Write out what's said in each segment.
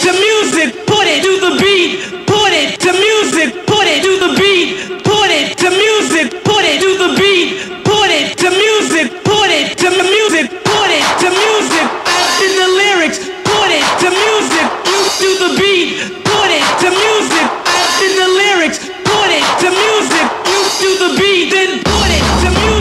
to music, put it to the beat, put it to music, put it to the beat, put it to music, put it to the beat, put it to music, put it to the music, put it to music, out in the lyrics, put it to music, you do the beat, put it to music, out in the lyrics, put it to music, you do the beat, then put it to music.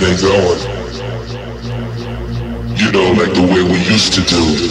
things going. You know, like the way we used to do.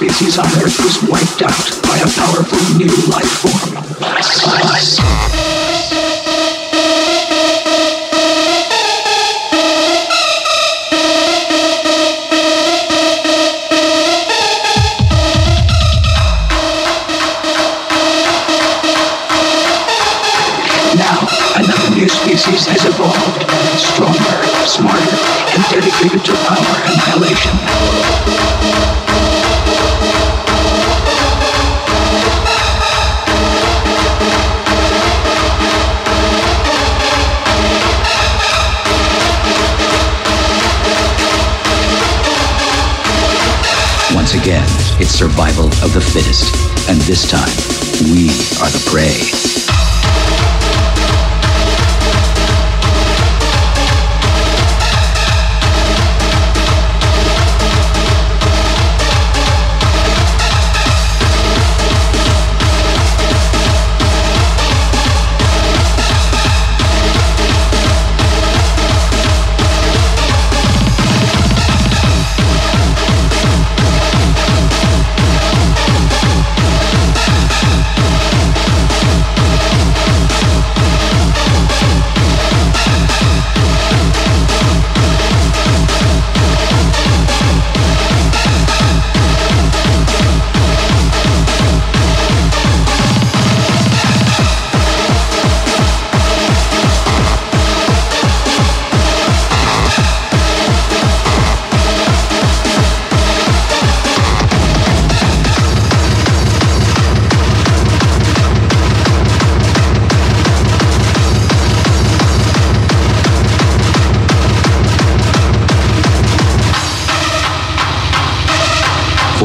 Species on Earth was wiped out by a powerful new life form. Us. Now, another new species has evolved, stronger, smarter, and dedicated to annihilation. Once again, it's survival of the fittest. And this time, we are the prey.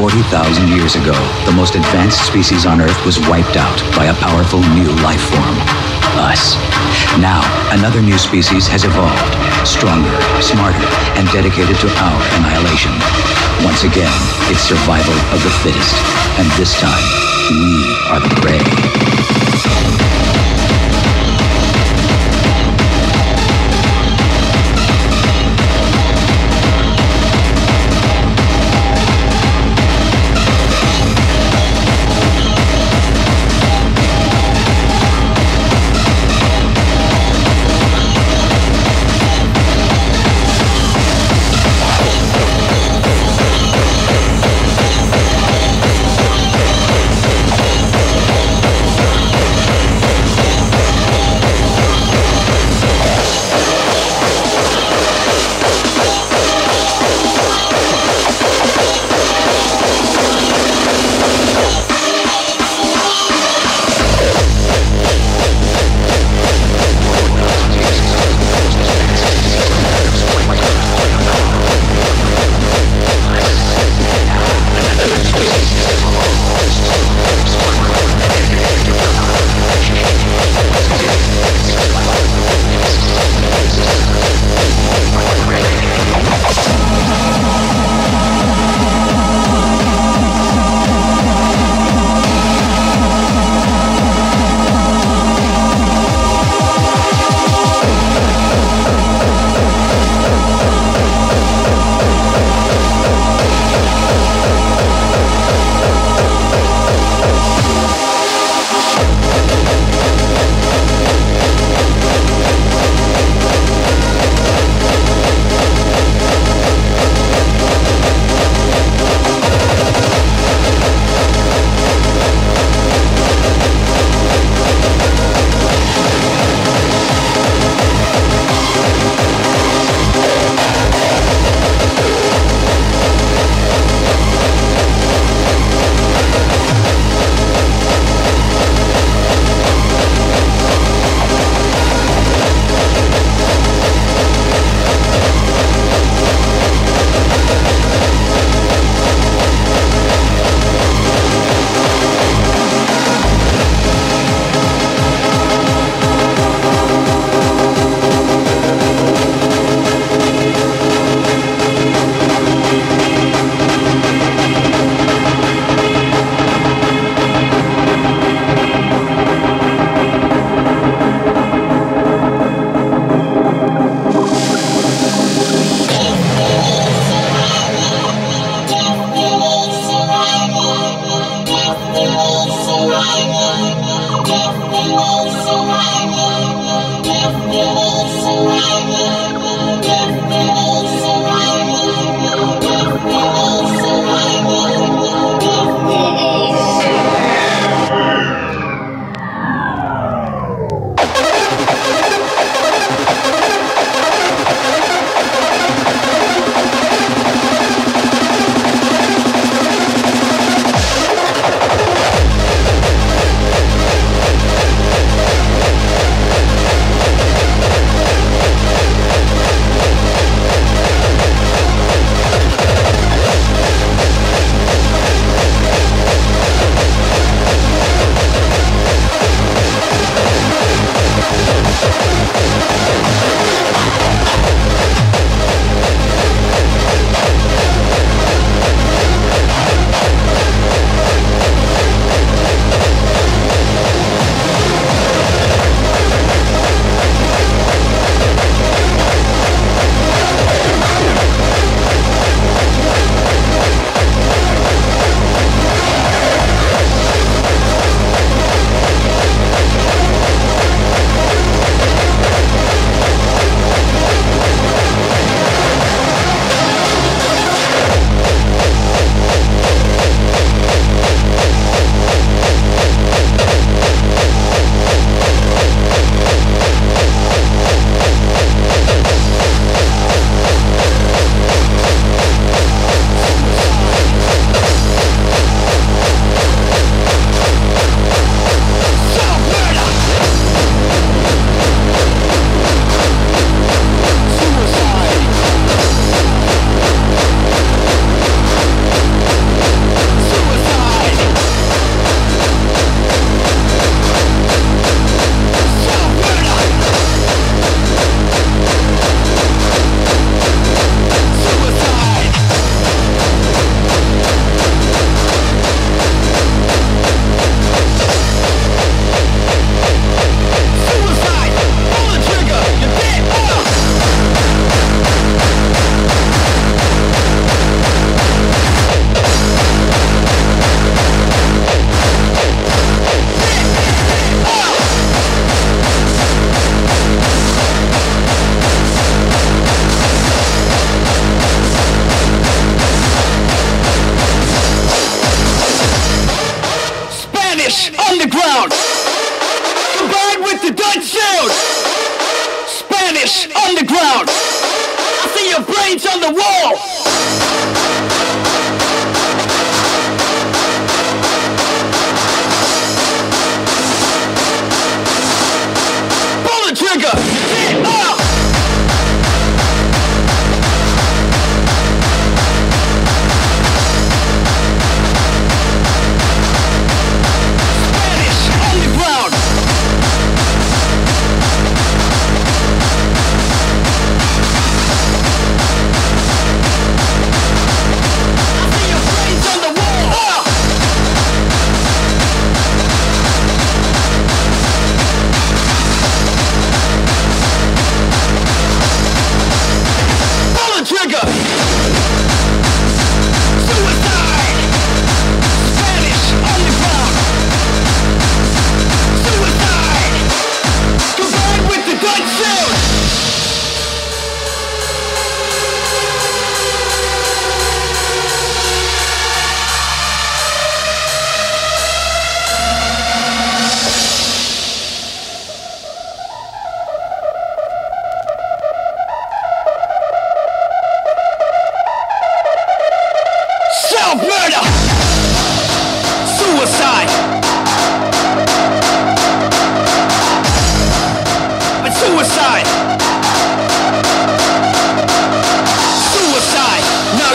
40,000 years ago, the most advanced species on Earth was wiped out by a powerful new life form. Us. Now, another new species has evolved, stronger, smarter, and dedicated to our annihilation. Once again, it's survival of the fittest. And this time, we are the prey.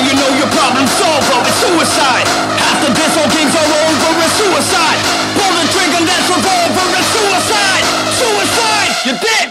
you know your problem solver It's suicide. Half the disco games are over It's suicide. Pull the trigger, that's revolver It's suicide. Suicide, you're dead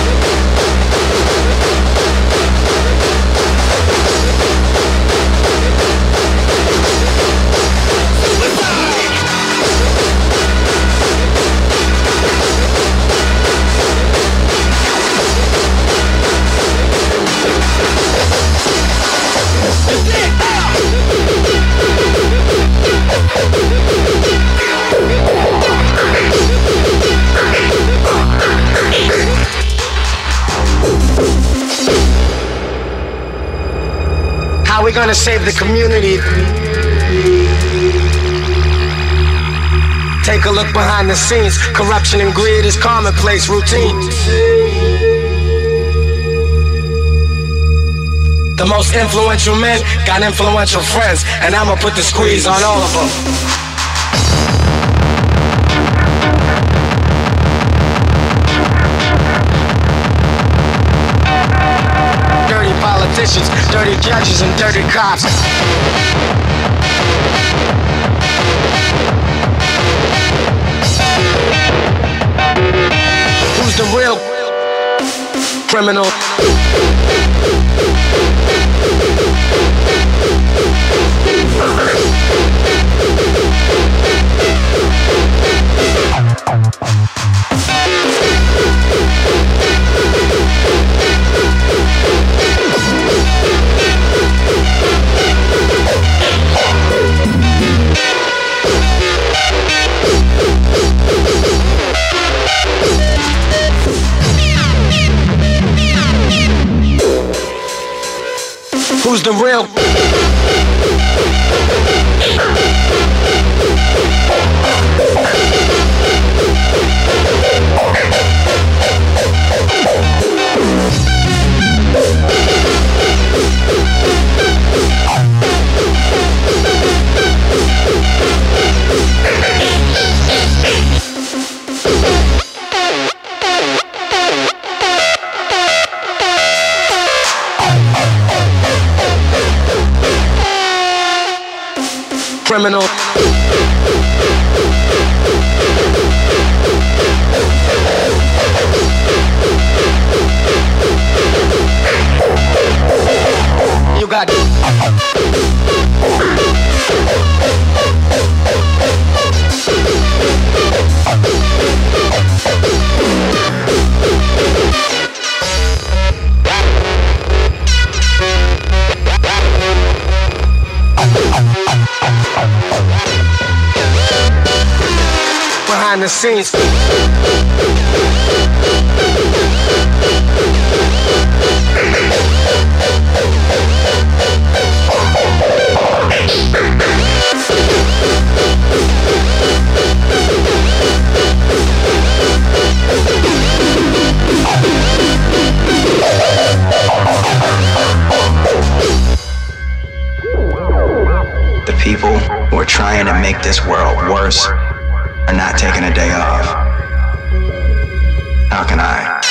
How we gonna save the community? Take a look behind the scenes. Corruption and greed is commonplace routine. The most influential men got influential friends, and I'ma put the squeeze on all of them. Politicians, dirty judges, and dirty cops. Who's the real criminal? Who's the real? Criminal. Scenes. The people who are trying to make this world worse are not taking a day off. How can I?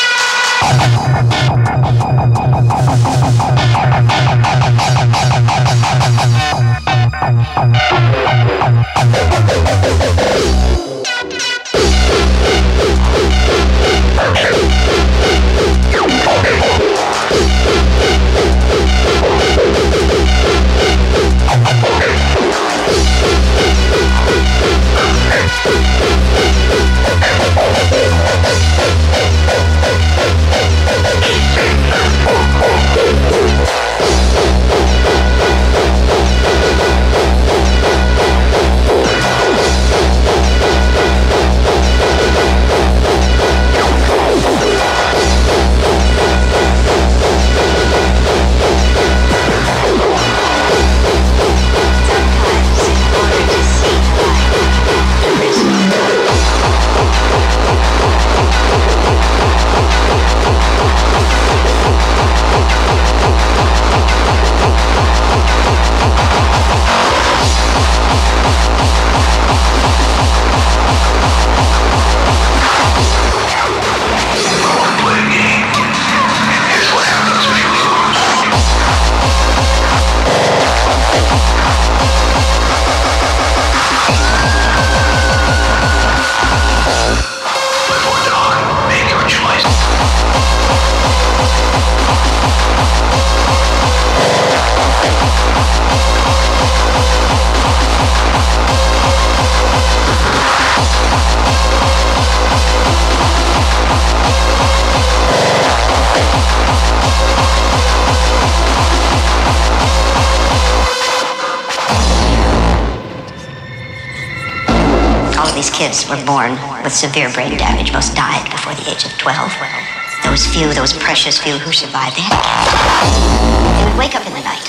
With severe brain damage. Most died before the age of 12. Those few, those precious few who survived, they had. They would wake up in the night,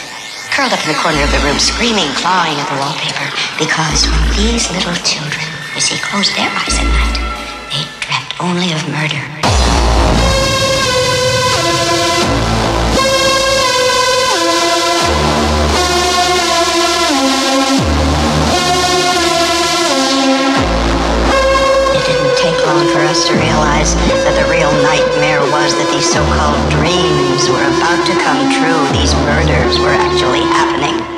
curled up in the corner of the room, screaming, clawing at the wallpaper, because when these little children, you see, closed their eyes at night, they dreamt only of murder. Long for us to realize that the real nightmare was that these so-called dreams were about to come true. These murders were actually happening.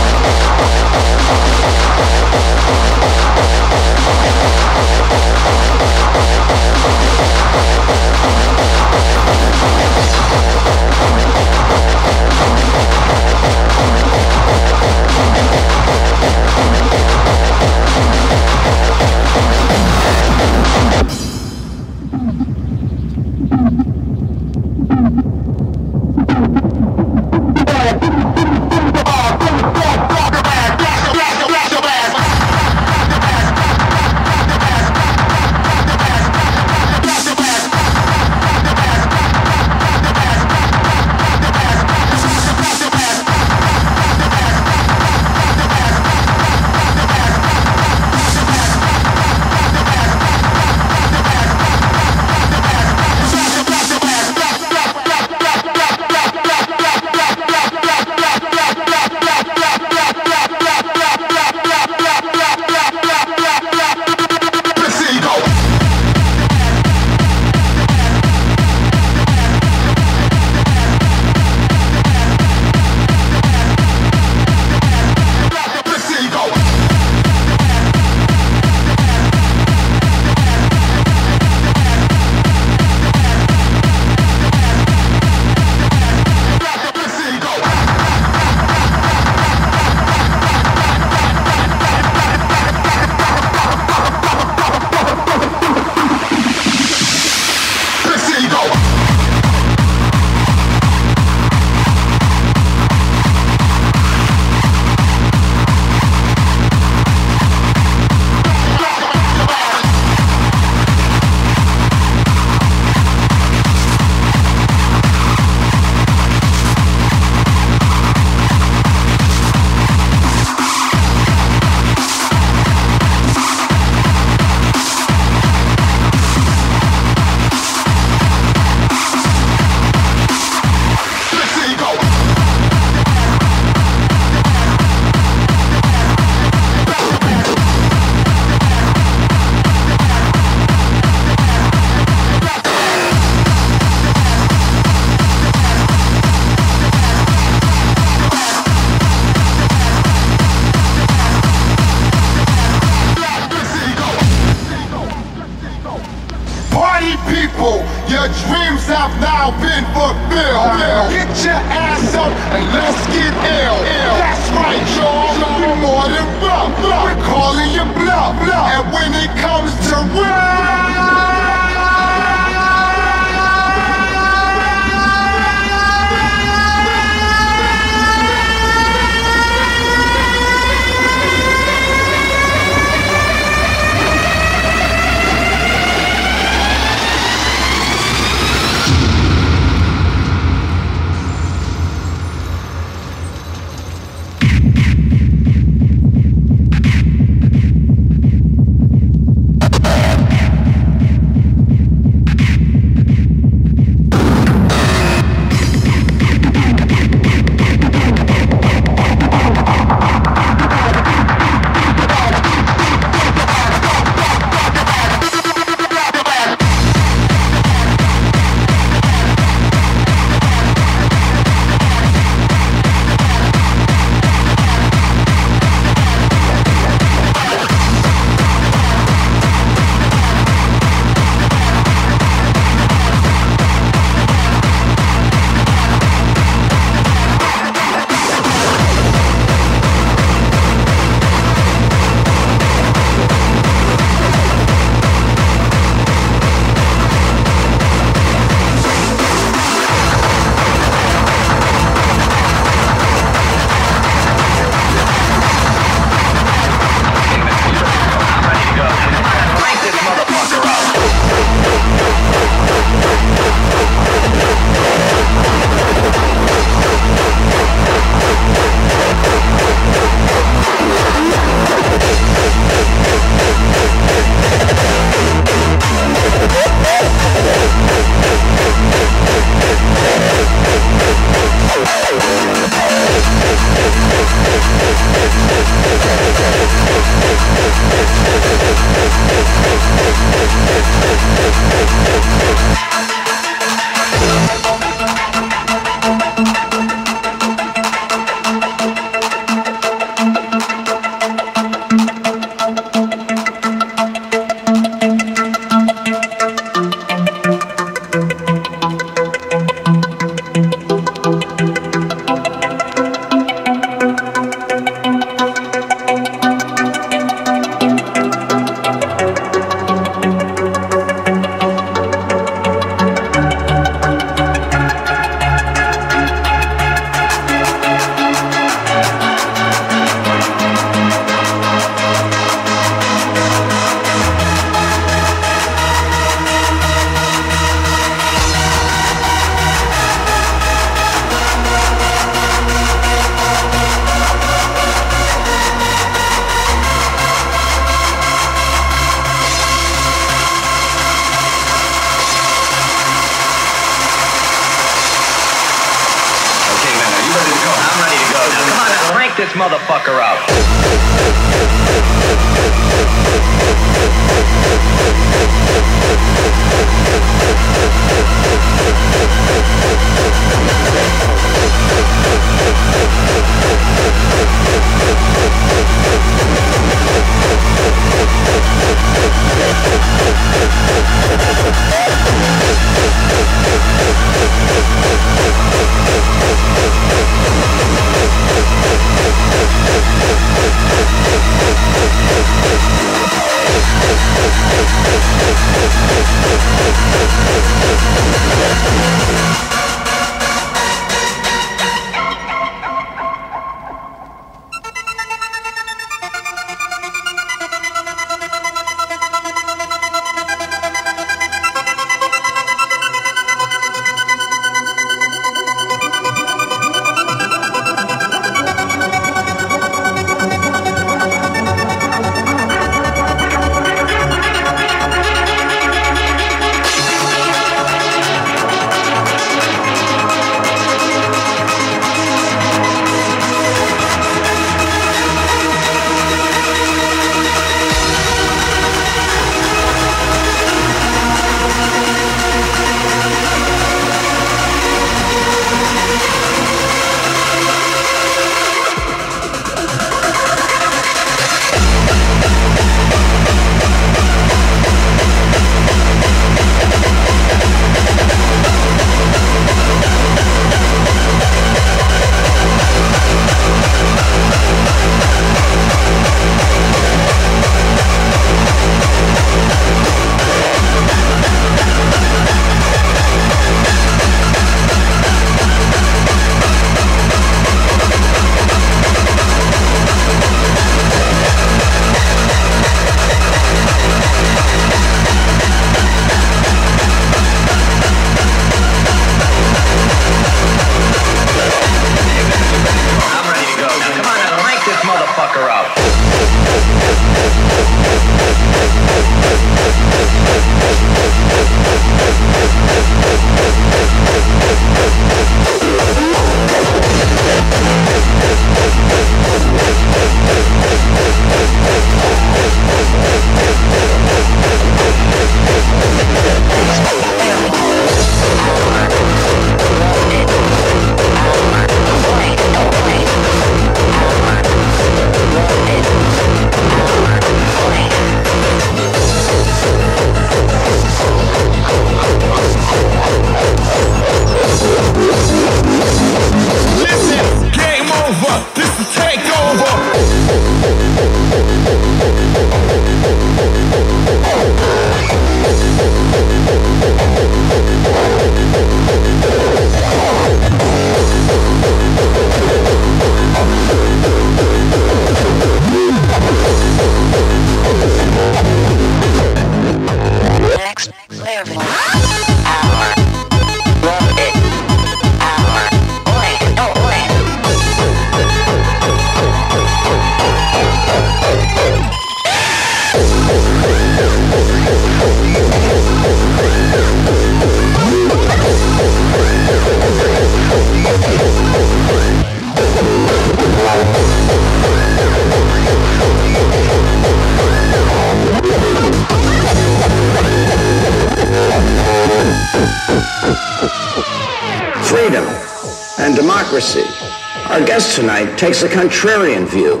Takes a contrarian view.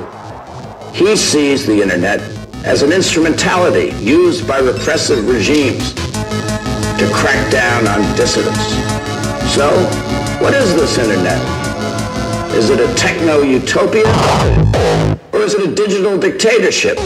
He sees the internet as an instrumentality used by repressive regimes to crack down on dissidents. So, what is this internet? Is it a techno-utopia? Or is it a digital dictatorship?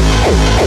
Listen.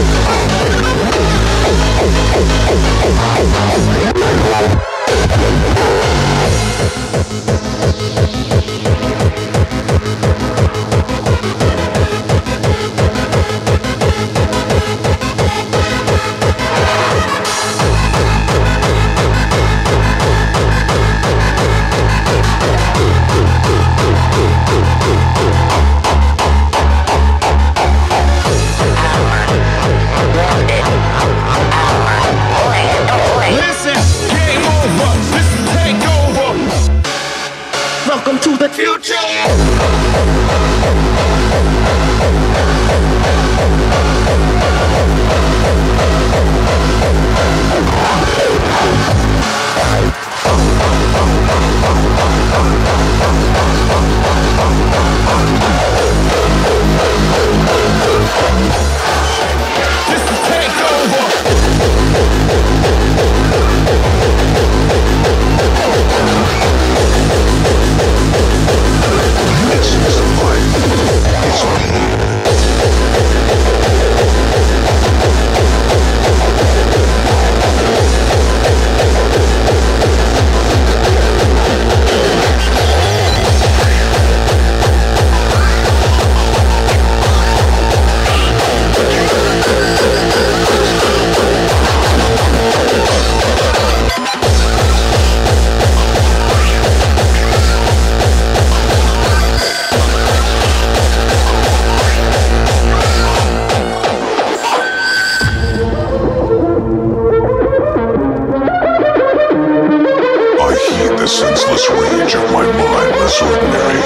The senseless rage of my mindless ordinary.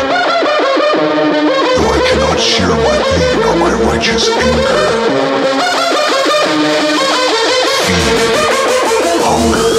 Though I cannot share my pain or my righteous anger. Feed. Hunger.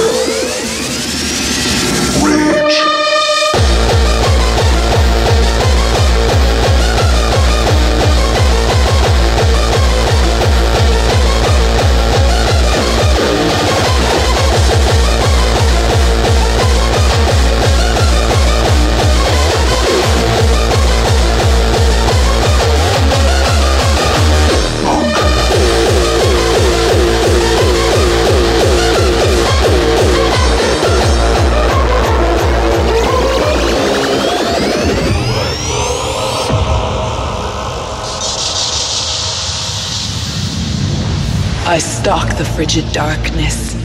Stalk the frigid darkness.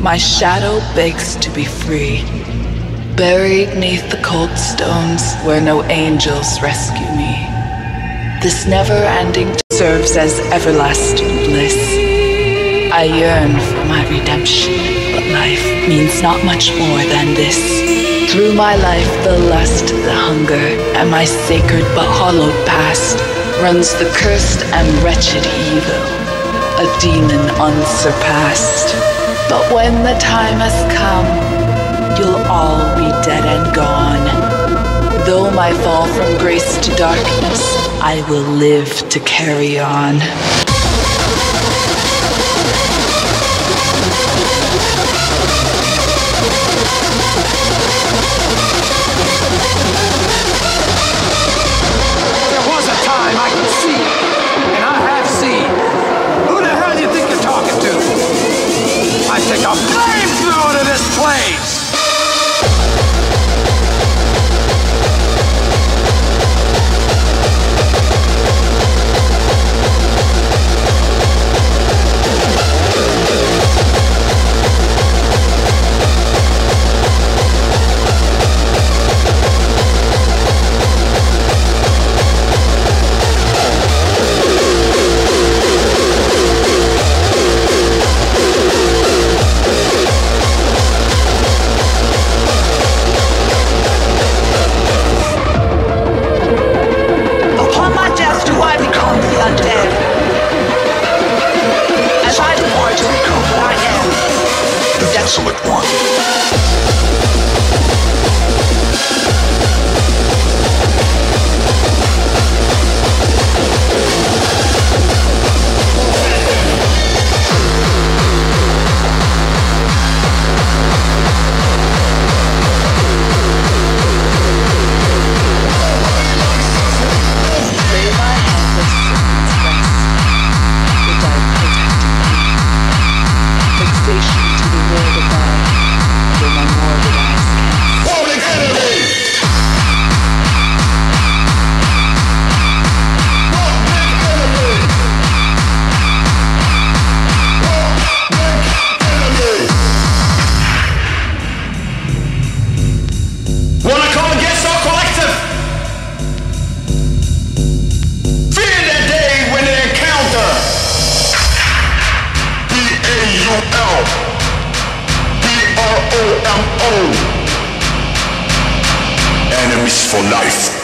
My shadow begs to be free. Buried neath the cold stones where no angels rescue me. This never ending serves as everlasting bliss. I yearn for my redemption, but life means not much more than this. Through my life, the lust, the hunger, and my sacred but hollowed past runs the cursed and wretched evil a demon unsurpassed. But when the time has come, you'll all be dead and gone. Though my fall from grace to darkness, I will live to carry on. Enemies for life.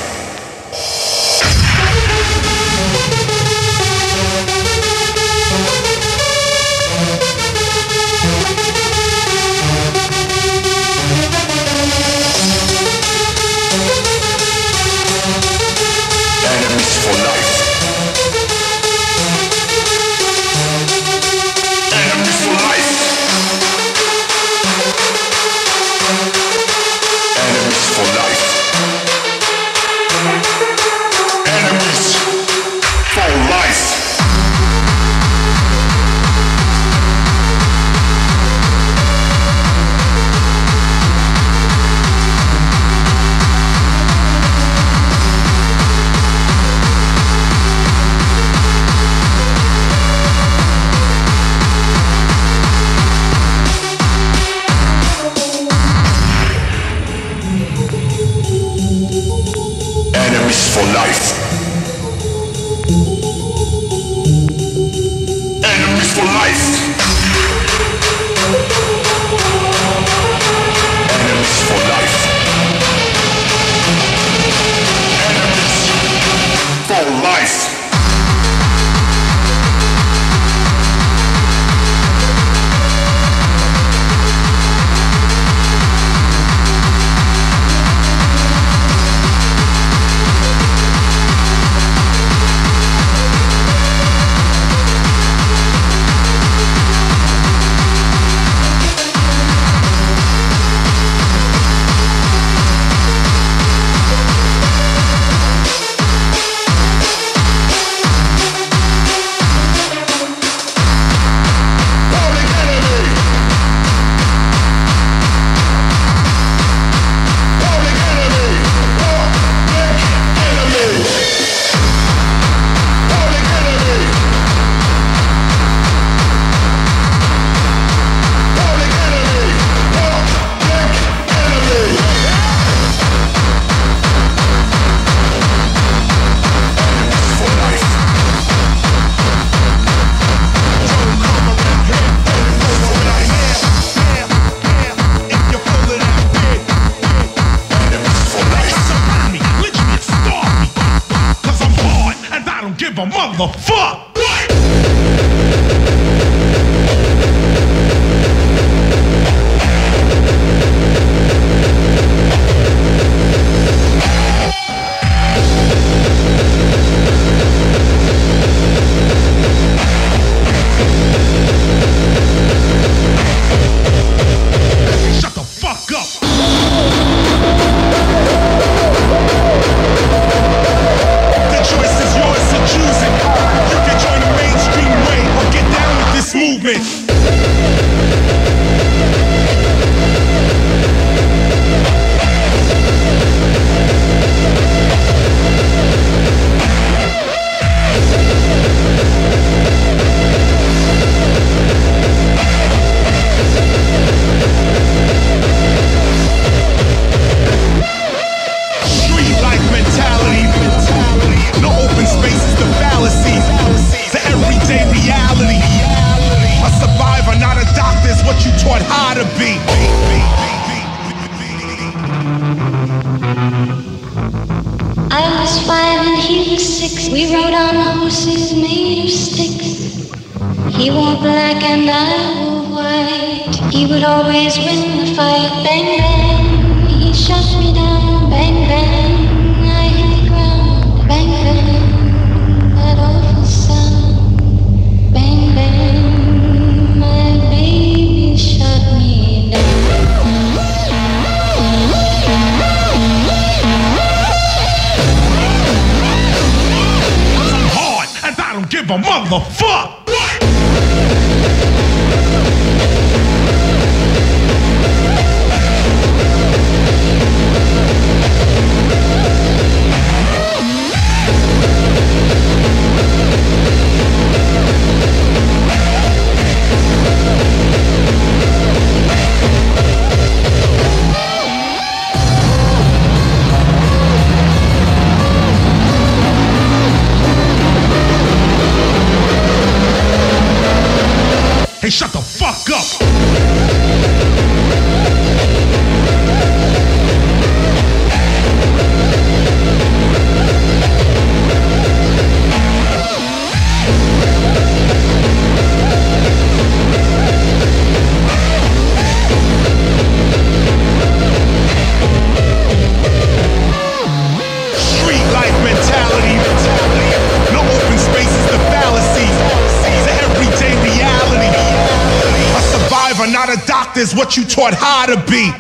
six, we rode on horses made of sticks. He wore black and I wore white. He would always win the fight. Bang, bang, he shot me down. Bang, bang. motherfucker. shut up. Doctors what you taught how to be.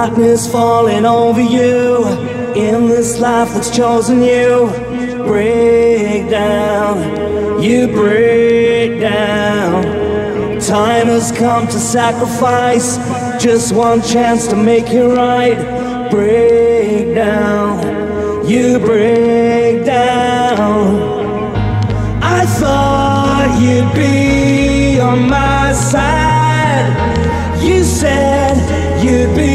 darkness falling over you. In this life that's chosen you break down. You break down. Time has come to sacrifice. Just one chance to make you right. Break down. You break down. I thought you'd be on my side. You said you'd be